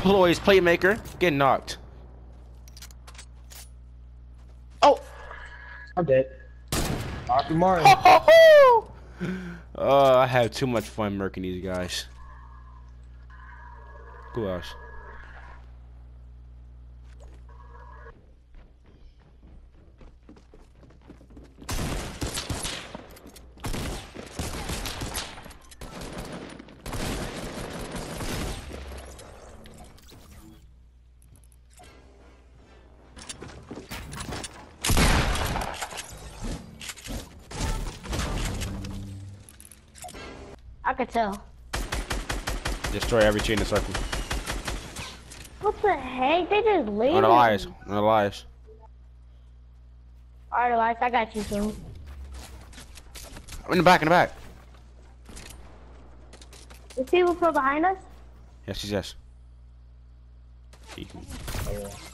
deploys playmaker. Get knocked. Oh! I'm dead. Dr. Martin. Oh, I have too much fun murking these guys. Who else? I could tell. Destroy every chain in the circle. What the heck? They just leave. On the liars. On the liars. Alright, Elias, I got you soon. In the back, in the back. Is people from behind us? Yes, yes, yes.